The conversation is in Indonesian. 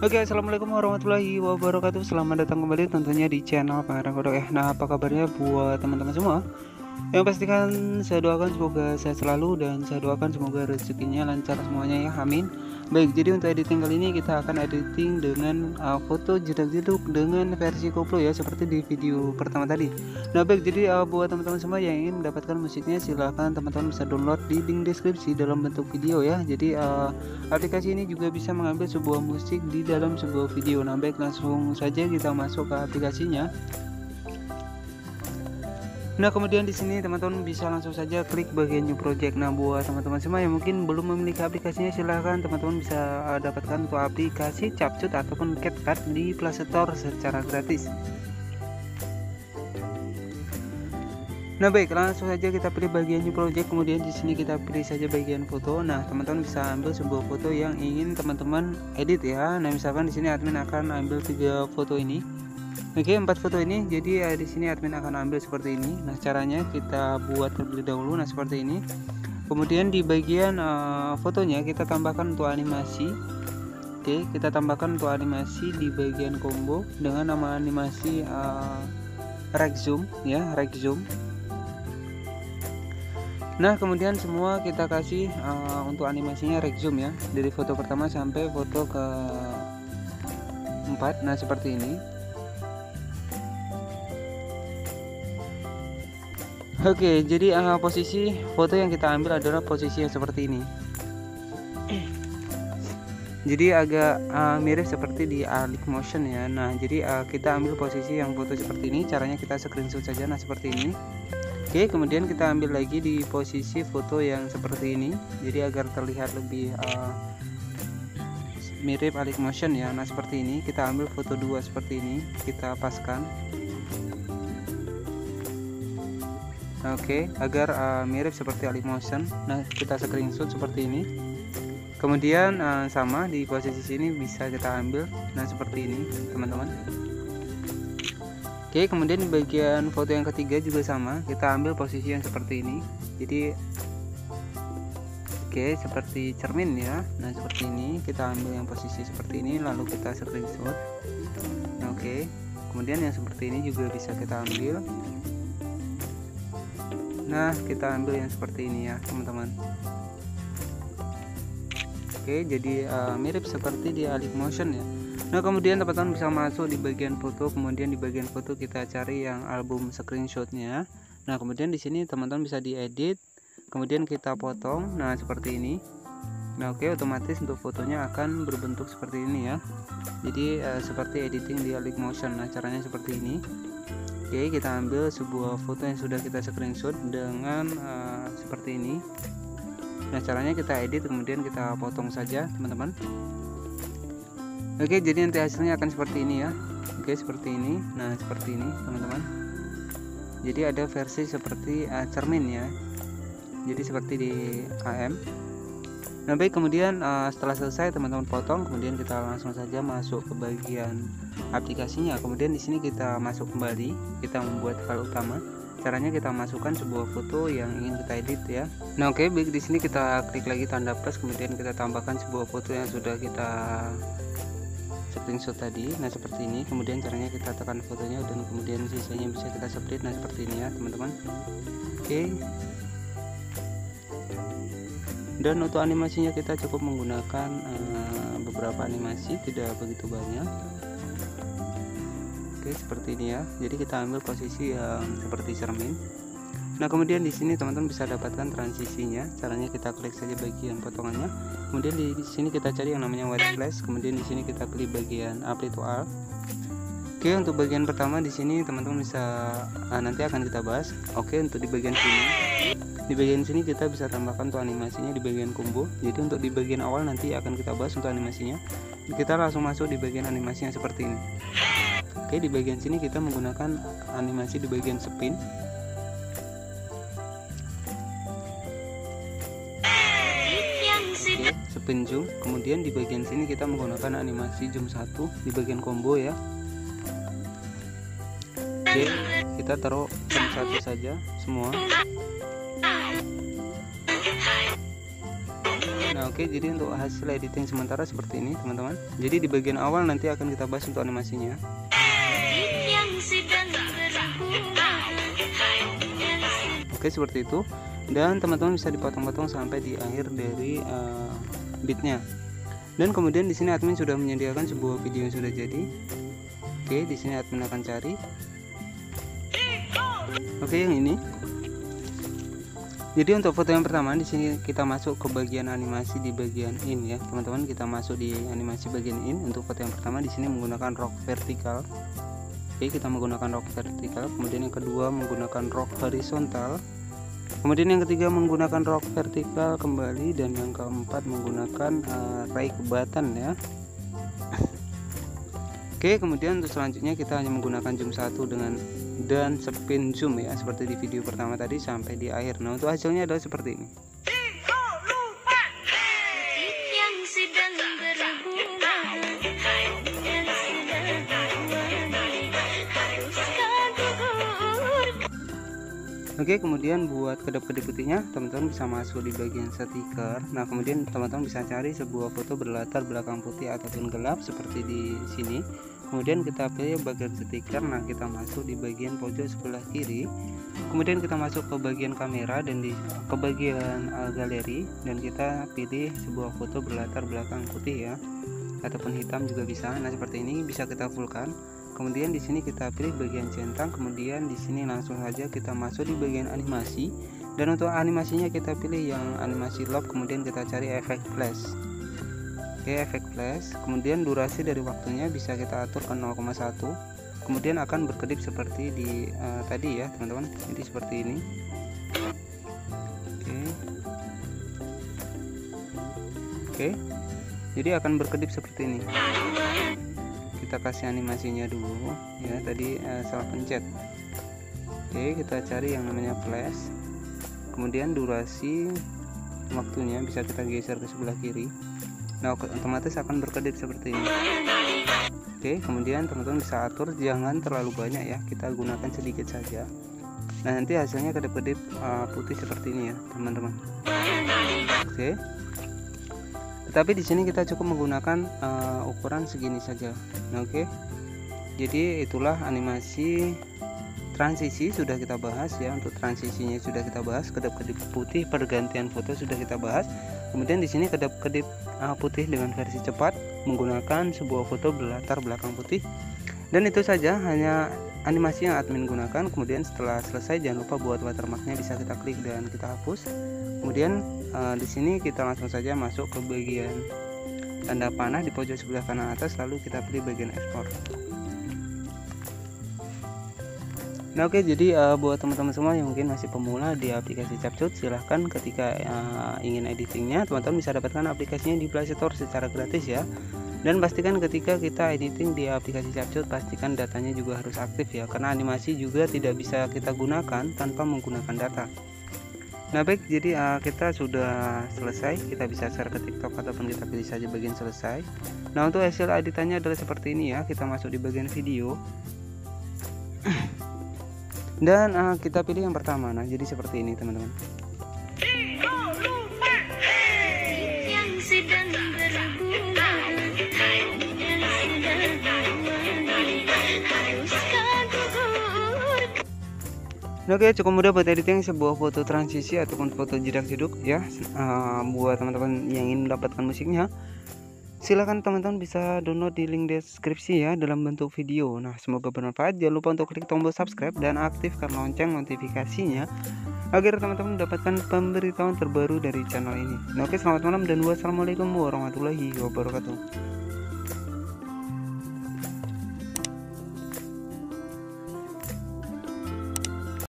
Oke, assalamualaikum warahmatullahi wabarakatuh. Selamat datang kembali tentunya di channel Pangeran Kodok ya. Nah, apa kabarnya buat teman-teman semua? Yang pastikan saya doakan semoga sehat selalu dan saya doakan semoga rezekinya lancar semuanya ya. Amin. Baik, jadi untuk editing kali ini kita akan editing dengan uh, foto jedak-jeduk dengan versi koplo ya seperti di video pertama tadi. Nah, baik, jadi uh, buat teman-teman semua yang ingin mendapatkan musiknya silahkan teman-teman bisa download di link deskripsi dalam bentuk video ya. Jadi uh, aplikasi ini juga bisa mengambil sebuah musik di dalam sebuah video. Nah, baik langsung saja kita masuk ke aplikasinya. Nah kemudian di sini teman-teman bisa langsung saja klik bagian new project. Nah buat teman-teman semua yang mungkin belum memiliki aplikasinya silahkan teman-teman bisa dapatkan untuk aplikasi Capcut ataupun CapCut di Play Store secara gratis. Nah baik langsung saja kita pilih bagian new project kemudian di sini kita pilih saja bagian foto. Nah teman-teman bisa ambil sebuah foto yang ingin teman-teman edit ya. Nah misalkan di sini admin akan ambil tiga foto ini Oke, empat foto ini. Jadi uh, di sini admin akan ambil seperti ini. Nah, caranya kita buat terlebih dahulu. Nah, seperti ini. Kemudian di bagian uh, fotonya kita tambahkan untuk animasi. Oke, kita tambahkan untuk animasi di bagian combo dengan nama animasi uh, reg zoom ya, reg zoom. Nah, kemudian semua kita kasih uh, untuk animasinya reg zoom ya, dari foto pertama sampai foto ke 4. Nah, seperti ini. Oke, jadi uh, posisi foto yang kita ambil adalah posisi yang seperti ini. Jadi agak uh, mirip seperti di Alik Motion ya. Nah, jadi uh, kita ambil posisi yang foto seperti ini. Caranya kita screenshot saja. Nah, seperti ini. Oke, kemudian kita ambil lagi di posisi foto yang seperti ini. Jadi agar terlihat lebih uh, mirip Alik Motion ya. Nah, seperti ini. Kita ambil foto dua seperti ini. Kita paskan. Oke, okay, agar uh, mirip seperti Motion. Nah, kita screenshot seperti ini. Kemudian uh, sama di posisi sini bisa kita ambil. Nah, seperti ini, teman-teman. Oke, okay, kemudian di bagian foto yang ketiga juga sama. Kita ambil posisi yang seperti ini. Jadi Oke, okay, seperti cermin ya. Nah, seperti ini kita ambil yang posisi seperti ini lalu kita screenshot. Oke. Kemudian yang seperti ini juga bisa kita ambil nah kita ambil yang seperti ini ya teman-teman. Oke jadi uh, mirip seperti di Alif Motion ya. Nah kemudian teman-teman bisa masuk di bagian foto kemudian di bagian foto kita cari yang album screenshotnya. Nah kemudian di sini teman-teman bisa diedit kemudian kita potong. Nah seperti ini. Nah oke otomatis untuk fotonya akan berbentuk seperti ini ya. Jadi uh, seperti editing di Alif Motion. Nah caranya seperti ini Oke kita ambil sebuah foto yang sudah kita screenshot dengan uh, seperti ini. Nah caranya kita edit kemudian kita potong saja teman-teman. Oke jadi nanti hasilnya akan seperti ini ya. Oke seperti ini. Nah seperti ini teman-teman. Jadi ada versi seperti uh, cermin ya. Jadi seperti di AM Nah baik kemudian uh, setelah selesai teman-teman potong kemudian kita langsung saja masuk ke bagian aplikasinya. Kemudian di sini kita masuk kembali kita membuat file utama. Caranya kita masukkan sebuah foto yang ingin kita edit ya. Nah oke okay, baik di sini kita klik lagi tanda plus kemudian kita tambahkan sebuah foto yang sudah kita screenshot tadi. Nah seperti ini. Kemudian caranya kita tekan fotonya dan kemudian sisanya bisa kita split nah seperti ini ya teman-teman. Oke. okay dan untuk animasinya kita cukup menggunakan uh, beberapa animasi tidak begitu banyak. Oke seperti ini ya. Jadi kita ambil posisi yang seperti cermin. Nah kemudian di sini teman-teman bisa dapatkan transisinya. Caranya kita klik saja bagian potongannya. Kemudian di sini kita cari yang namanya white flash. Kemudian di sini kita pilih bagian apply to all Oke untuk bagian pertama di sini teman-teman bisa uh, nanti akan kita bahas. Oke untuk di bagian sini di bagian sini kita bisa tambahkan untuk animasinya di bagian combo. Jadi untuk di bagian awal nanti akan kita bahas untuk animasinya. Kita langsung masuk di bagian animasi yang seperti ini. Oke di bagian sini kita menggunakan animasi di bagian spin. Spin zoom. Kemudian di bagian sini kita menggunakan animasi zoom satu di bagian combo ya. Oke kita taruh zoom satu saja semua nah oke okay, jadi untuk hasil editing sementara seperti ini teman-teman. Jadi di bagian awal nanti akan kita bahas untuk animasinya. Oke okay, seperti itu. Dan teman-teman bisa dipotong-potong sampai di akhir dari uh, bitnya dan kemudian di sini admin sudah menyediakan sebuah video yang sudah jadi. Oke di sini admin akan cari. Oke yang ini jadi untuk foto yang pertama di sini kita masuk ke bagian animasi di bagian in ya. Teman-teman kita masuk di animasi bagian in. Untuk foto yang pertama di sini menggunakan rock vertikal. Oke kita menggunakan rock vertikal. Kemudian yang kedua menggunakan rock horizontal. Kemudian yang ketiga menggunakan rock vertikal kembali. Dan yang keempat menggunakan uh, ray kebatan ya. Oke kemudian untuk selanjutnya kita hanya menggunakan zoom satu dengan dan spin zoom ya seperti di video pertama tadi sampai di akhir. Nah untuk hasilnya adalah seperti ini. Oke kemudian buat kedap-kedip putihnya teman-teman bisa masuk di bagian stiker. Nah kemudian teman-teman bisa cari sebuah foto berlatar belakang putih ataupun gelap seperti di sini kemudian kita pilih bagian stiker nah kita masuk di bagian pojok sebelah kiri. Kemudian kita masuk ke bagian kamera dan di ke bagian uh, galeri. Dan kita pilih sebuah foto berlatar belakang putih ya ataupun hitam juga bisa. Nah seperti ini bisa kita fullkan. Kemudian di sini kita pilih bagian centang kemudian di sini langsung saja kita masuk di bagian animasi. Dan untuk animasinya kita pilih yang animasi lock kemudian kita cari efek flash oke efek flash. Kemudian durasi dari waktunya bisa kita atur ke 0,1 kemudian akan berkedip seperti di uh, tadi ya teman-teman. Jadi seperti ini. Oke. Oke. Jadi akan berkedip seperti ini. Kita kasih animasinya dulu ya. Tadi eh, salah pencet. Oke kita cari yang namanya flash. Kemudian durasi waktunya bisa kita geser ke sebelah kiri nah otomatis akan berkedip seperti ini. Oke kemudian teman-teman bisa atur jangan terlalu banyak ya kita gunakan sedikit saja. Nah nanti hasilnya kedip-kedip uh, putih seperti ini ya teman-teman. Oke. Tetapi di sini kita cukup menggunakan uh, ukuran segini saja. Nah, oke. Jadi itulah animasi transisi sudah kita bahas ya untuk transisinya sudah kita bahas kedap-kedip putih pergantian foto sudah kita bahas. Kemudian di sini kedap-kedip uh, putih dengan versi cepat menggunakan sebuah foto berlatar belakang putih. Dan itu saja hanya animasi yang admin gunakan. Kemudian setelah selesai jangan lupa buat watermarknya bisa kita klik dan kita hapus. Kemudian uh, di sini kita langsung saja masuk ke bagian tanda panah di pojok sebelah kanan atas lalu kita pilih bagian ekspor Nah oke okay, jadi uh, buat teman-teman semua yang mungkin masih pemula di aplikasi Capcut silahkan ketika uh, ingin editingnya teman-teman bisa dapatkan aplikasinya di Play Store secara gratis ya. Dan pastikan ketika kita editing di aplikasi Capcut pastikan datanya juga harus aktif ya karena animasi juga tidak bisa kita gunakan tanpa menggunakan data. Nah baik jadi uh, kita sudah selesai kita bisa share ke tiktok ataupun kita pilih saja bagian selesai. Nah untuk hasil editannya adalah seperti ini ya kita masuk di bagian video dan uh, kita pilih yang pertama. Nah jadi seperti ini teman-teman. Oke cukup mudah buat editing sebuah foto transisi ataupun foto jedak jeduk ya. Uh, buat teman-teman yang ingin mendapatkan musiknya silahkan teman-teman bisa download di link deskripsi ya dalam bentuk video. Nah semoga bermanfaat. Jangan lupa untuk klik tombol subscribe dan aktifkan lonceng notifikasinya agar teman-teman mendapatkan pemberitahuan terbaru dari channel ini. Nah, oke selamat malam dan wassalamualaikum warahmatullahi wabarakatuh